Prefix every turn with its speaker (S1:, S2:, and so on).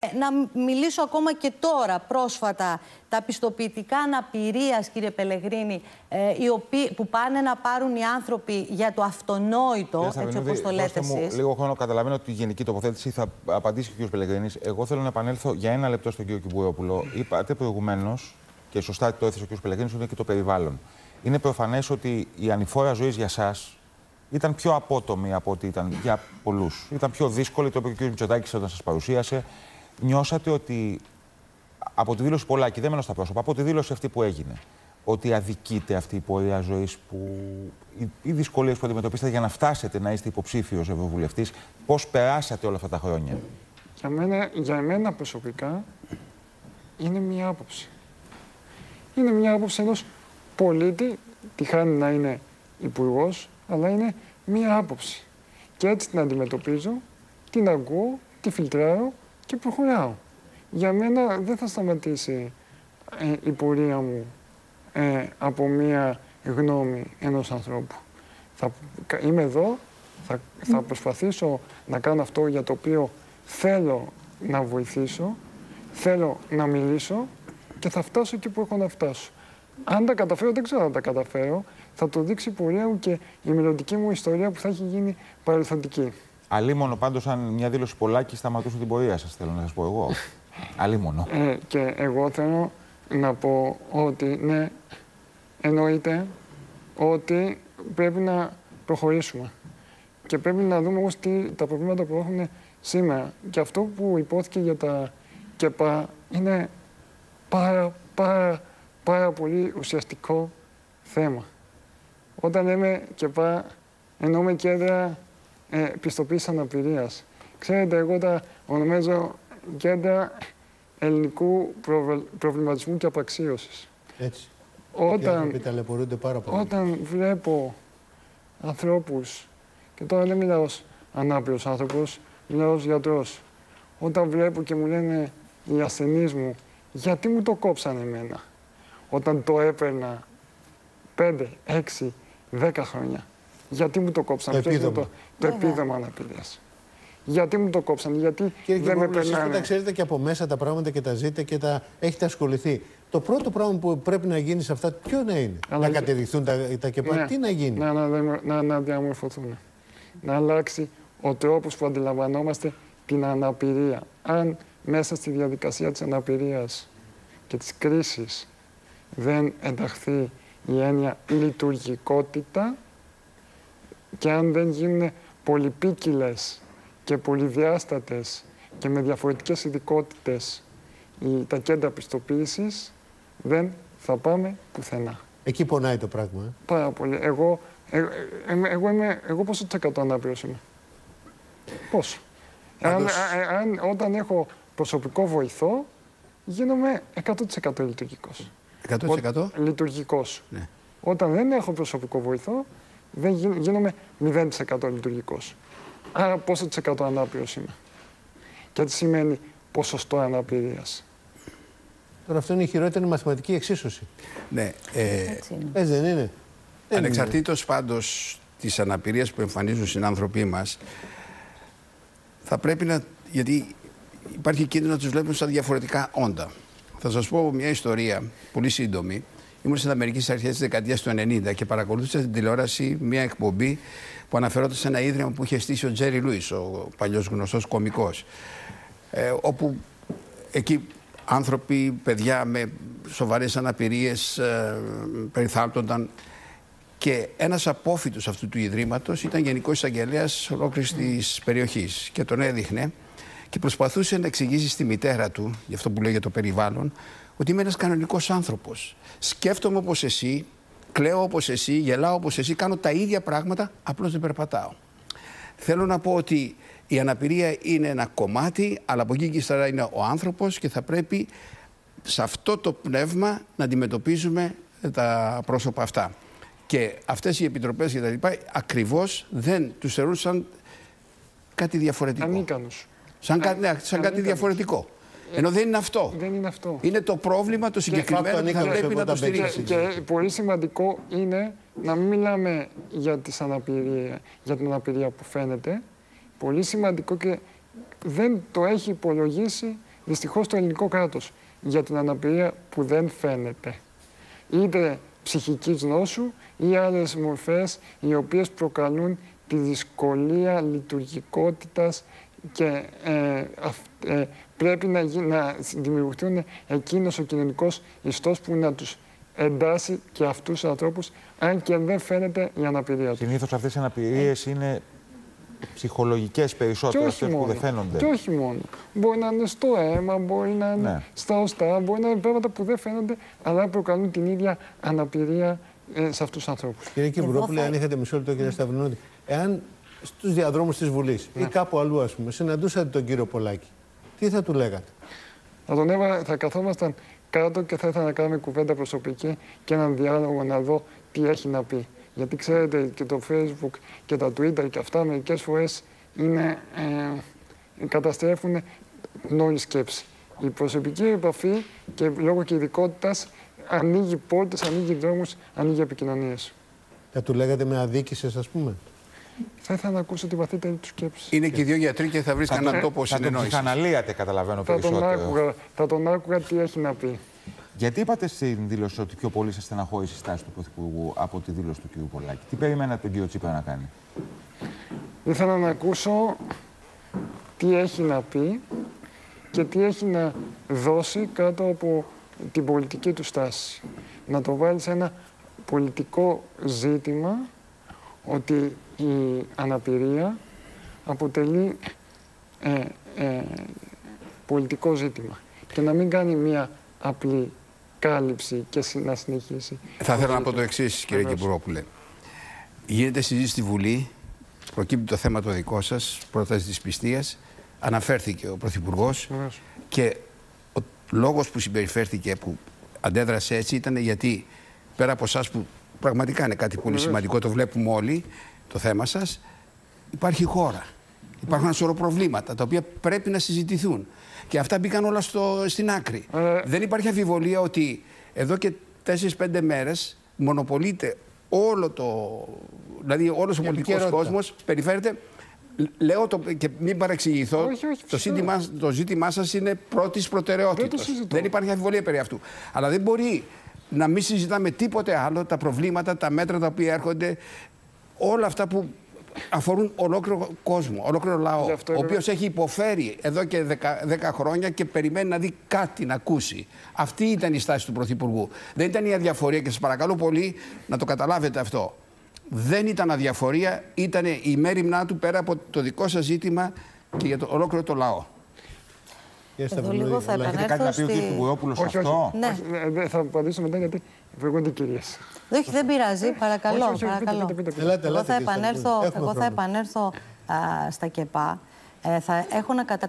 S1: Να μιλήσω ακόμα και τώρα, πρόσφατα, τα πιστοποιητικά αναπηρίας, κύριε Πελεγρίνη, ε, οι οποίοι, που πάνε να πάρουν οι άνθρωποι για το αυτονόητο, έτσι όπως το λέτε εσείς.
S2: Λίγο χρόνο καταλαβαίνω ότι η γενική τοποθέτηση θα απαντήσει και ο κ. Πελεγρίνη. Εγώ θέλω να επανέλθω για ένα λεπτό στον κύριο Κιμπουρόπουλο. Είπατε προηγουμένως, και σωστά το έθεσε ο κ. Πελεγρίνη, ότι είναι και το περιβάλλον. Είναι προφανές ότι η ανηφόρα ζωής για εσά ήταν πιο απότομη από ό,τι ήταν για πολλούς. Ήταν πιο δύσκολη, το είπε και ο κ. Μητσοτάκης όταν σας παρουσίασε νιώσατε ότι από τη δήλωση Πολάκη, δεν μένω στα πρόσωπα, από τη δήλωση αυτή που έγινε, ότι αδικείται αυτή η πορεία ζωής που. οι δυσκολίες που αντιμετωπίσατε για να φτάσετε να είστε υποψήφιος Ευρωβουλευτής, πώς περάσατε όλα αυτά τα χρόνια;
S3: Για μένα, για μένα προσωπικά είναι μια άποψη. Είναι μια άποψη ενός πολίτη, τη χάνει να είναι υπουργός, αλλά είναι μια άποψη. Και έτσι την αντιμετωπίζω, την ακούω, τη φιλτράρω και προχωράω. Για μένα δεν θα σταματήσει ε, η πορεία μου ε, από μία γνώμη ενός ανθρώπου. Θα, είμαι εδώ, θα, θα προσπαθήσω να κάνω αυτό για το οποίο θέλω να βοηθήσω, θέλω να μιλήσω και θα φτάσω εκεί που έχω να φτάσω. Αν τα καταφέρω, δεν ξέρω αν τα καταφέρω, θα το δείξει η πορεία μου και η μελλοντική μου ιστορία που θα έχει γίνει παρελθοντική.
S2: Αλίμονο πάντως αν μια δήλωση πολλάκι σταματούσε την πορεία σας, θέλω να σας πω εγώ. Αλίμονο.
S3: Ε, και εγώ θέλω να πω ότι ναι, εννοείται ότι πρέπει να προχωρήσουμε. Και πρέπει να δούμε όμως τι, τα προβλήματα που έχουν σήμερα. Και αυτό που υπόθηκε για τα ΚΕΠΑ είναι πάρα, πάρα, πάρα πολύ ουσιαστικό θέμα. Όταν λέμε ΚΕΠΑ, εννοούμε κέντρα ε, πιστοποίηση αναπηρίας. Ξέρετε, εγώ τα ονομάζω κέντρα ελληνικού προβληματισμού και απαξίωσης.
S4: Έτσι.
S3: Όταν,
S4: πάρα πολύ.
S3: όταν βλέπω ανθρώπους, και τώρα δεν μιλάω ως ανάπηρος άνθρωπος, μιλάω ως γιατρός. Όταν βλέπω και μου λένε οι ασθενείς μου, γιατί μου το κόψανε εμένα, όταν το έπαιρνα 5, 6, 10 χρόνια. Γιατί μου το κόψανε.
S4: Το επίδομα.
S3: Το, το επίδομα αναπηρία. Γιατί μου το κόψανε, γιατί Κύριε δεν με περνάνε.
S4: τα ξέρετε και από μέσα τα πράγματα και τα ζείτε και τα έχετε ασχοληθεί. Το πρώτο πράγμα που πρέπει να γίνει σε αυτά, ποιο να είναι; Αλλά... Να κατηρριχθούν τα, τα κεπά, ναι. τι να γίνει;
S3: Να, να, να, να διαμορφωθούν. Να αλλάξει ο τρόπος που αντιλαμβανόμαστε την αναπηρία. Αν μέσα στη διαδικασία της αναπηρίας και της κρίσης δεν ενταχθεί η έννοια λειτουργικότητα, και αν δεν γίνουν πολυπίκυλες και πολυδιάστατες και με διαφορετικές ειδικότητες τα κέντρα πιστοποίησης, δεν θα πάμε πουθενά.
S4: Εκεί πονάει το πράγμα. Ε;
S3: Πάρα πολύ. Εγώ, ε, ε, ε εγώ, είμαι, εγώ πόσο τσακατό ανάπηρος είμαι; Πόσο; Αν, αν, όταν έχω προσωπικό βοηθό, γίνομαι 100% λειτουργικός.
S4: 100%?
S3: Λειτουργικός. Ναι. Όταν δεν έχω προσωπικό βοηθό, δεν γίνομαι 0% λειτουργικός. Άρα πόσο της εκατό ανάπηρος είμαι. Και τι σημαίνει ποσοστό αναπηρίας.
S4: Τώρα αυτό είναι η χειρότερη μαθηματική εξίσωση.
S5: Ναι. Ε,
S4: έτσι, δεν είναι.
S5: Ανεξαρτήτως πάντως της αναπηρίας που εμφανίζουν οι συνάνθρωποι μας, θα πρέπει να... γιατί υπάρχει κίνδυνο να τους βλέπουν σαν διαφορετικά όντα. Θα σας πω μια ιστορία, πολύ σύντομη. Ήμουν στην Αμερική στις αρχές της δεκαετίας του 90 και παρακολούθησα στην τηλεόραση μια εκπομπή που αναφερόταν σε ένα ίδρυμα που είχε στήσει ο Τζέρι Λούις, ο παλιός γνωστός κωμικός. Ε, όπου εκεί άνθρωποι, παιδιά με σοβαρές αναπηρίες ε, περιθάλπτονταν. Και ένας απόφυτος αυτού του ιδρύματος ήταν Γενικός Εισαγγελέας ολόκληρης της περιοχής. Και τον έδειχνε και προσπαθούσε να εξηγήσει στη μητέρα του, για αυτό που λέει για το περιβάλλον, ότι είμαι ένας κανονικός άνθρωπος. Σκέφτομαι όπως εσύ, κλαίω όπως εσύ, γελάω όπως εσύ, κάνω τα ίδια πράγματα, απλώς δεν περπατάω. Θέλω να πω ότι η αναπηρία είναι ένα κομμάτι, αλλά από εκεί και ύστερα είναι ο άνθρωπος και θα πρέπει σε αυτό το πνεύμα να αντιμετωπίζουμε τα πρόσωπα αυτά. Και αυτές οι επιτροπές και τα λοιπά ακριβώς δεν τους θεωρούν σαν κάτι διαφορετικό.
S3: Ανίκανος.
S5: Σαν, ναι, σαν κάτι διαφορετικό. Ενώ δεν είναι αυτό.
S3: Δεν είναι αυτό.
S5: Είναι το πρόβλημα το συγκεκριμένο που θα πρέπει να το στηρίξει.
S3: Και πολύ σημαντικό είναι να μην μιλάμε για, τις αναπηρία, για την αναπηρία που φαίνεται. Πολύ σημαντικό και δεν το έχει υπολογίσει δυστυχώς το ελληνικό κράτος για την αναπηρία που δεν φαίνεται. Είτε ψυχικής νόσου ή άλλες μορφές οι οποίες προκαλούν τη δυσκολία λειτουργικότητας και ε, ε, πρέπει να, να δημιουργηθούν εκείνος ο κοινωνικός ιστός που να τους εντάσσει και αυτούς τους ανθρώπους, αν και δεν φαίνεται η αναπηρία τους.
S2: Συνήθως αυτές οι αναπηρίες είναι ψυχολογικές περισσότερο αυτές που δεν φαίνονται.
S3: Και όχι μόνο. Μπορεί να είναι στο αίμα, μπορεί να είναι ναι. στα οστά, μπορεί να είναι πράγματα που δεν φαίνονται, αλλά προκαλούν την ίδια αναπηρία ε, σε αυτούς τους ανθρώπους.
S4: Κύριε Κυμπρόπουλε, αν είχατε μισό λεπτό, κύριε Σταυρινότη, εάν στους διαδρόμους της Βουλής ναι. ή κάπου αλλού, ας πούμε, συναντούσατε τον κύριο Πολάκη, τι θα του λέγατε;
S3: Θα τον έβαλα, θα καθόμασταν κάτω και θα ήθελα να κάνουμε κουβέντα προσωπική και έναν διάλογο να δω τι έχει να πει. Γιατί ξέρετε και το Facebook και τα Twitter και αυτά μερικές φορές είναι, ε, καταστρέφουν την όλη σκέψη. Η προσωπική επαφή και λόγω και ειδικότητας ανοίγει πόρτες, ανοίγει δρόμους, ανοίγει επικοινωνίες.
S4: Θα του λέγατε με αδίκησες, ας πούμε;
S3: Θα ήθελα να ακούσω τη βαθύτερη του σκέψη.
S5: Είναι και οι δύο γιατροί και θα βρεις κανέναν τόπο συνεννόηση.
S2: Θα τον ψυχαναλύατε, καταλαβαίνω
S3: θα
S2: περισσότερο.
S3: Τον άκουγα, θα τον άκουγα τι έχει να πει.
S2: Γιατί είπατε στην δήλωση ότι πιο πολύ σα στεναχώρησε η στάση του Πρωθυπουργού από τη δήλωση του κ. Πολάκη. Τι περιμένατε τον κύριο Τσίπρα να κάνει;
S3: Ήθελα να ακούσω τι έχει να πει και τι έχει να δώσει κάτω από την πολιτική του στάση. Να το βάλει σε ένα πολιτικό ζήτημα ότι η αναπηρία αποτελεί ε, ε, πολιτικό ζήτημα και να μην κάνει μια απλή κάλυψη και να συνεχίσει.
S5: Θα ήθελα να πω το εξής, κύριε Κυπουρόπουλε. Γίνεται συζήτηση στη Βουλή, προκύπτει το θέμα το δικό σας, πρόταση της πιστείας. Αναφέρθηκε ο Πρωθυπουργός και ο λόγος που συμπεριφέρθηκε, που αντέδρασε έτσι, ήταν γιατί πέρα από εσάς που πραγματικά είναι κάτι πολύ σημαντικό, το βλέπουμε όλοι, το θέμα σας, υπάρχει χώρα. Υπάρχουν ένα σωρό προβλήματα τα οποία πρέπει να συζητηθούν. Και αυτά μπήκαν όλα στο, στην άκρη. Ε... Δεν υπάρχει αμφιβολία ότι εδώ και 4-5 μέρες μονοπολείται όλο το. Δηλαδή, όλος ο πολιτικός κόσμος περιφέρεται. Λέω το, και μην παρεξηγηθώ.
S3: Όχι, όχι,
S5: το, ζήτημά, το ζήτημά σας είναι πρώτης προτεραιότητας. Δεν, δεν υπάρχει αμφιβολία περί αυτού. Αλλά δεν μπορεί να μην συζητάμε τίποτε άλλο τα προβλήματα, τα μέτρα τα οποία έρχονται, όλα αυτά που αφορούν ολόκληρο κόσμο, ολόκληρο λαό, ο οποίος έχει υποφέρει εδώ και 10, χρόνια και περιμένει να δει κάτι να ακούσει. Αυτή ήταν η στάση του Πρωθυπουργού. Δεν ήταν η αδιαφορία και σας παρακαλώ πολύ να το καταλάβετε αυτό. Δεν ήταν αδιαφορία, ήταν η μέρημνά του πέρα από το δικό σας ζήτημα και για το ολόκληρο το λαό.
S1: Εδώ λίγο θα επανέλθω
S2: κάτι να πει ο κ. Κουγόπουλος αυτό;
S3: Ναι. Ε, θα απαντήσω μετά γιατί προηγούνται κυρίε.
S1: Όχι, δεν πειράζει. Παρακαλώ. παρακαλώ. Εγώ θα επανέλθω, εγώ θα επανέλθω στα ΚΕΠΑ. Ε, θα έχω να κατά